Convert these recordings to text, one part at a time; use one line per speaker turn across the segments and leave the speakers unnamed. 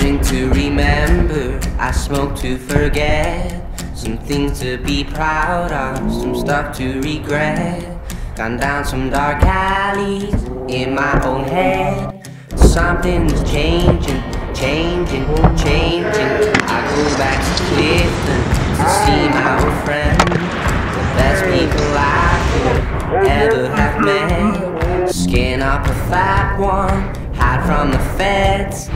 drink to remember, I smoke to forget. Some things to be proud of, some stuff to regret. Gone down some dark alleys in my own head. Something's changing, changing, changing. I go back to Clifton to see my old friend. The best people I could ever have met. Skin up a fat one, hide from the feds.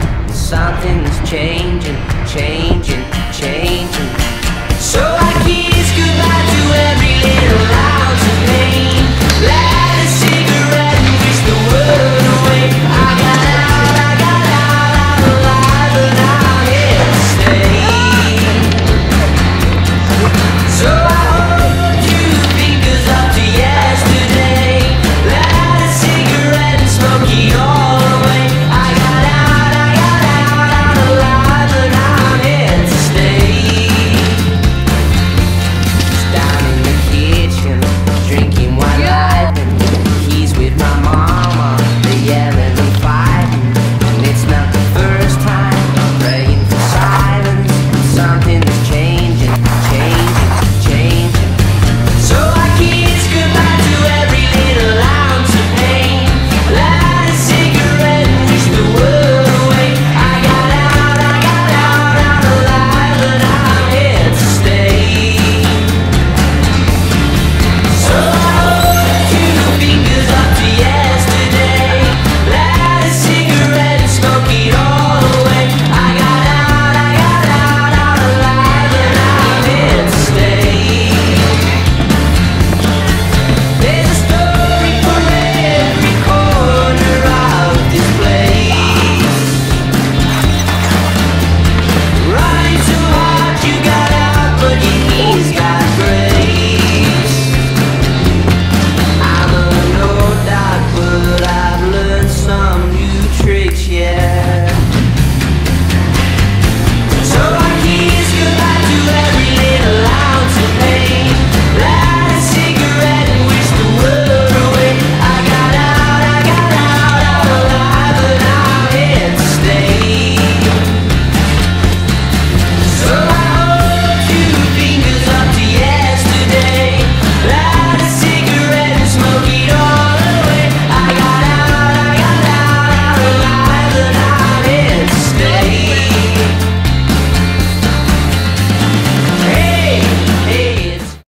Something's changing, changing, changing. So I